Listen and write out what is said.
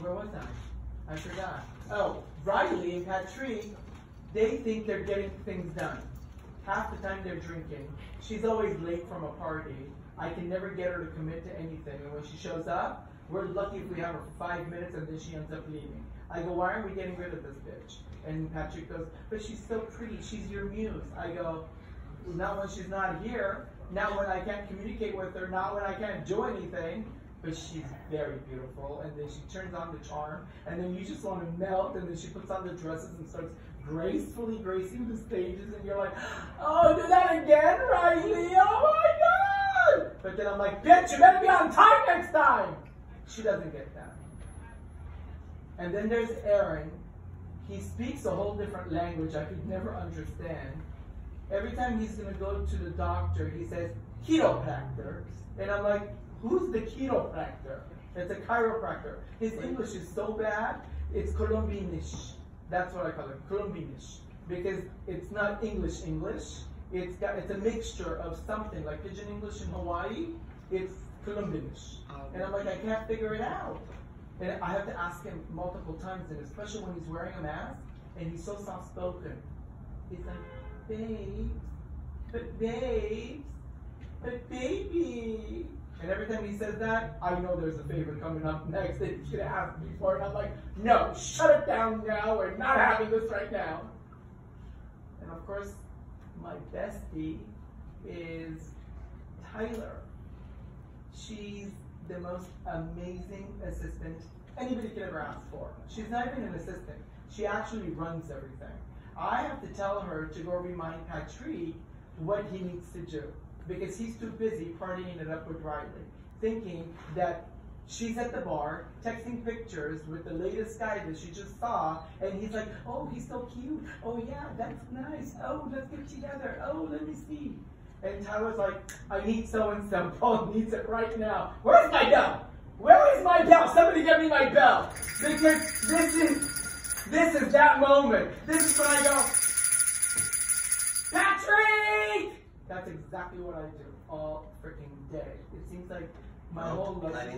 Where was I? I forgot. Oh, Riley and Patrick, they think they're getting things done. Half the time they're drinking. She's always late from a party. I can never get her to commit to anything. And when she shows up, we're lucky if we have her for five minutes and then she ends up leaving. I go, why aren't we getting rid of this bitch? And Patrick goes, but she's so pretty. She's your muse. I go, not when she's not here. Not when I can't communicate with her. Not when I can't do anything. But she's very beautiful. And then she turns on the charm. And then you just want to melt. And then she puts on the dresses and starts gracefully gracing the stages. And you're like, oh, do that again, Riley. Oh my God. But then I'm like, bitch, you better be on time next time. She doesn't get that. And then there's Aaron. He speaks a whole different language I could never understand. Every time he's going to go to the doctor, he says, chiropractor. And I'm like, who's the chiropractor? It's a chiropractor. His English is so bad, it's Colombianish. That's what I call it, Colombianish. Because it's not English English. It's got it's a mixture of something like Pidgin English in Hawaii. It's Colombianish. Ah, and I'm like, I can't figure it out. And I have to ask him multiple times, and especially when he's wearing a mask and he's so soft spoken. He's like, babes, but babes, but baby. And every time he says that, I know there's a favor coming up next that he's gonna ask me for. And I'm like, no, shut it down now. We're not having this right now. And of course, my bestie is Tyler. She's the most amazing assistant anybody could ever ask for. She's not even an assistant. She actually runs everything. I have to tell her to go remind Patrick what he needs to do because he's too busy partying it up with Riley, thinking that she's at the bar texting pictures with the latest guy that she just saw, and he's like, "Oh, he's so cute. Oh yeah, that's nice. Oh, let's get together. Oh, let me see." And Tyler's like, "I need so and so. Paul needs it right now. Where's my bell? Where is my bell? Somebody get me my bell because this is." This is that moment. This is when I go, exactly what I do all freaking day. It seems like my whole life.